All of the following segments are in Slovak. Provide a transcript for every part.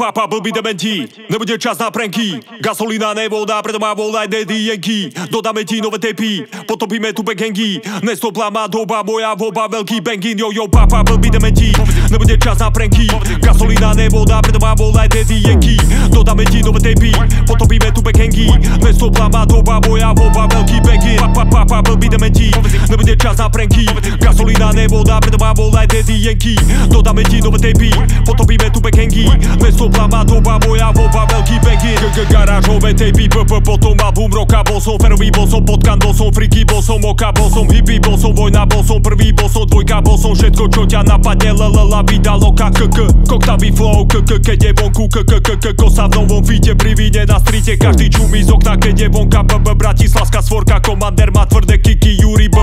Papa blbý dementi, nebude čas na pranky. Gasolina nevoda, preto má volaj daddy Yankee Dodáme ti nové tapy, potopíme tu backhangy Nestopla má doba, moja voba, veľký bangin Yo yo, papa blbý dementi, nebude čas na pranky. Gasolina nevoda, preto má volaj daddy Yankee Dodáme ti nové tapy, potopíme tu backhangy Nestopla má doba, moja voba, veľký nevoda, preto má volaj daddy Yankee. Dodáme ti nové tapy, potopíme tu backhangy Nestopla Reklama doba moja voba, veľký begin Garážové tapy, pp, potom album roka. Bol som ferový, bol som potkan, bol som friky, bol som oka Bol som hippie, bol som vojna, bol som prvý, bol som dvojka Bol som všetko, čo ťa napadne, lalala, vida loka k, k, koktavý flow, k, k, keď je vonku, k, k, k, k, kosa v novom fite Pri víne na strite, každý čumí z okna, keď je vonka B, b, bratislavská svorka, komander má tvrdé kiky, Juri, b,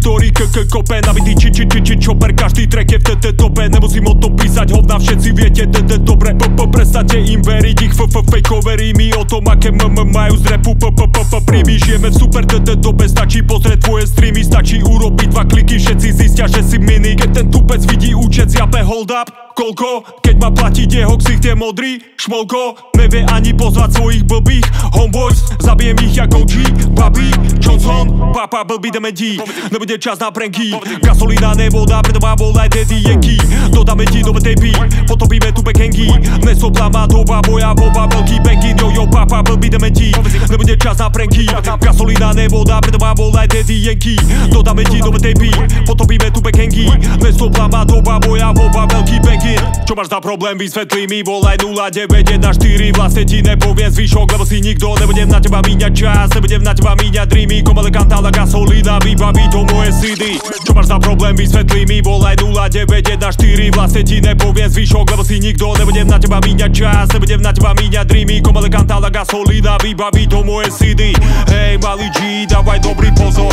ktorý, k, k, kope, nabitý či, či, či, či, čoper, každý track je v TT tope. Nemusím o tom písať hovna, všetci viete TT dobre. P, p, prestante im veriť ich f, f, fejkové rímy O tom, aké m, m, majú z repu. P, p, p, p, príjmy Žijeme v super TT dobe, stačí pozrieť tvoje streamy Stačí urobiť dva kliky, všetci zistia, že si mini. Keď ten tupec vidí účet, zjape hold up. Koľko? Keď ma platí jeho ksicht je modrý. Šmolko Nevie ani pozvať svojich blbých Homeboys. Zabijem ich ako G Babi Johnson. Papa blbý dementi Nebude čas na pranky. Gasolina nevoda Preto má volaj daddy Yankee. Dodáme ti nové tapy Potopíme tu backhangy Nesopla má doba Moja voba Veľký bangin Yo yo papa blbý dementi Nebude čas na pranky. Gasolina nevoda Preto má volaj daddy Yankee. Dodáme ti nové tapy Potopíme tu backhangy Nesopla má doba Moja voba Veľký bangin Čo máš za problém, vysvetlí mi, volaj 0914 Vlastne ti nepoviem zvyšok, lebo si nikto Nebudem na teba míňať čas, nebudem na teba míňať dreamy Komele kantála gasolina, vybaví to moje CD Čo máš za problém, vysvetlí mi, volaj 0914 Vlastne ti nepoviem zvyšok, lebo si nikto Nebudem na teba míňať čas, nebudem na teba míňať dreamy Komele kantála gasolina, vybaví to moje CD Hej, malý G, dávaj dobrý pozor.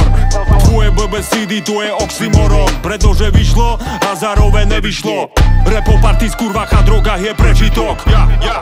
Tvoje BB CD, to je oxymoron Pretože vyšlo a zároveň nevyšlo Rap po party, skurvách a drogách je prežitok ja, ja.